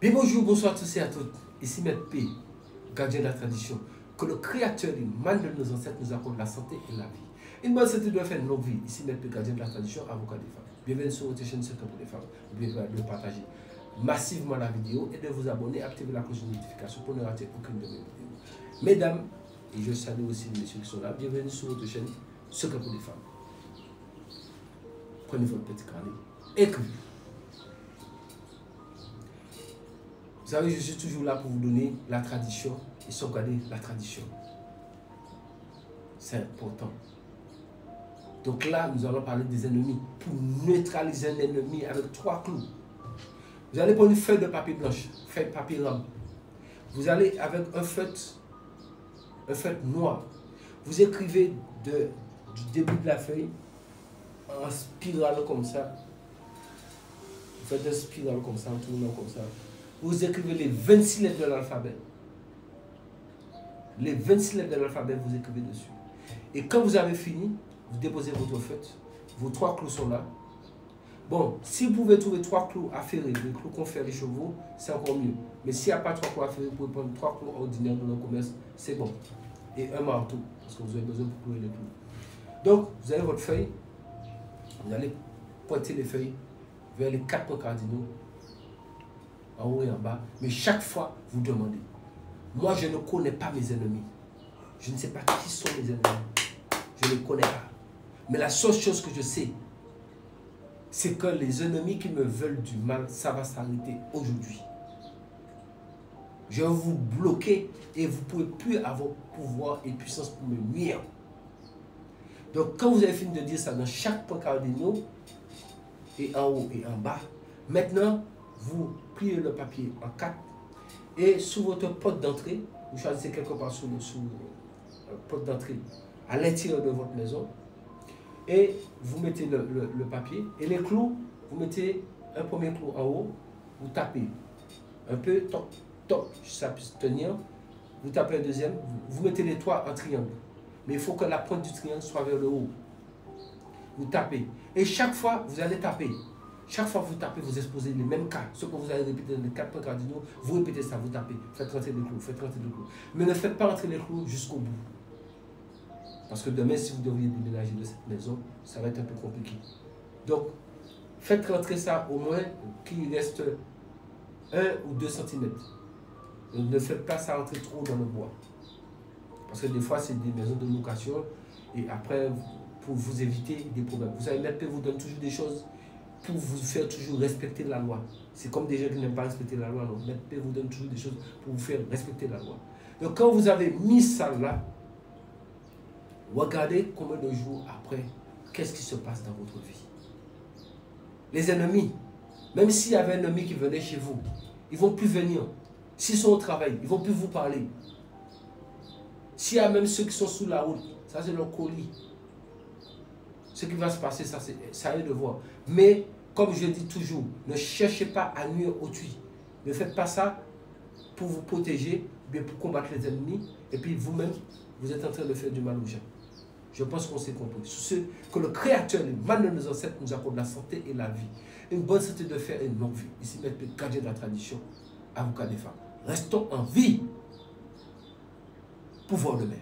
Bien bonjour, bonsoir à tous et à toutes. Ici Maître P, gardien de la tradition. Que le Créateur mal de nos ancêtres nous accorde la santé et la vie. Une bonne santé doit faire une longue vie. Ici Maître P, gardien de la tradition, avocat des femmes. Bienvenue sur votre chaîne Secret pour les femmes. N'oubliez pas de partager massivement la vidéo et de vous abonner, activer la cloche de notification pour ne rater aucune de mes vidéos. Mesdames, et je salue aussi les messieurs qui sont là, bienvenue sur votre chaîne Secret pour les femmes. Prenez votre petit carnet, écrivez. Vous savez, je suis toujours là pour vous donner la tradition et sauvegarder la tradition. C'est important. Donc là, nous allons parler des ennemis. Pour neutraliser un ennemi avec trois clous. Vous allez prendre une feuille de papier blanche, feuille de papier rame. Vous allez avec un feutre, un feutre noir. Vous écrivez de, du début de la feuille en spirale comme ça. Vous faites un spirale comme ça, en tournant comme ça vous écrivez les 26 lettres de l'alphabet. Les 26 lettres de l'alphabet, vous écrivez dessus. Et quand vous avez fini, vous déposez votre feutre. Vos trois clous sont là. Bon, si vous pouvez trouver trois clous affairés, les clous qu'on fait les chevaux, c'est encore mieux. Mais s'il n'y a pas trois clous affairés, vous pouvez prendre trois clous ordinaires dans le commerce, c'est bon. Et un marteau, parce que vous avez besoin pour clouer les clous. Donc, vous avez votre feuille. Vous allez pointer les feuilles vers les quatre cardinaux en haut et en bas. Mais chaque fois, vous demandez. Moi, je ne connais pas mes ennemis. Je ne sais pas qui sont mes ennemis. Je ne les connais pas. Mais la seule chose que je sais, c'est que les ennemis qui me veulent du mal, ça va s'arrêter aujourd'hui. Je vais vous bloquer et vous ne pouvez plus avoir pouvoir et puissance pour me nuire. Donc quand vous avez fini de dire ça dans chaque point cardinal, et en haut et en bas, maintenant, vous pliez le papier en quatre et sous votre porte d'entrée, vous choisissez quelque part sous, le, sous euh, porte d'entrée à l'intérieur de votre maison et vous mettez le, papier et les clous, vous mettez un premier clou en haut, vous tapez un peu, toc, toc, ça puisse tenir, vous tapez un deuxième, vous, mettez les trois en triangle. Mais il faut que la pointe du triangle soit vers le haut. Vous tapez. Et chaque fois, vous allez taper. Chaque fois que vous tapez, vous exposez les mêmes cas. Ce que vous allez répéter dans les quatre points cardinaux, vous répétez ça, vous tapez. Faites rentrer les clous, faites rentrer les clous. Mais ne faites pas rentrer les clous jusqu'au bout. Parce que demain, si vous devriez déménager de cette maison, ça va être un peu compliqué. Donc, faites rentrer ça au moins qu'il reste 1 ou 2 cm. Ne faites pas ça rentrer trop dans le bois. Parce que des fois, c'est des maisons de location. Et après, pour vous éviter des problèmes. Vous savez, Maître vous donne toujours des choses pour vous faire toujours respecter la loi. C'est comme des gens qui n'aiment pas respecter la loi. Non, Père vous donne toujours des choses pour vous faire respecter la loi. Donc quand vous avez mis ça là, regardez combien de jours après, qu'est-ce qui se passe dans votre vie. Les ennemis, même s'il y avait un ennemi qui venait chez vous, ils ne vont plus venir. S'ils sont au travail, ils ne vont plus vous parler. S'il y a même ceux qui sont sous la route, ça c'est leur colis ce qui va se passer, ça, ça est de voir. Mais, comme je dis toujours, ne cherchez pas à nuire autrui. Ne faites pas ça pour vous protéger, pour combattre les ennemis. Et puis vous-même, vous êtes en train de faire du mal aux gens. Je pense qu'on s'est compris. Ce que le Créateur, le mal de nos ancêtres, nous accorde la santé et la vie. Une bonne santé de faire une longue vie. Ici, Maître gardien de la tradition, avocat des femmes. Restons en vie. Pouvoir de mer.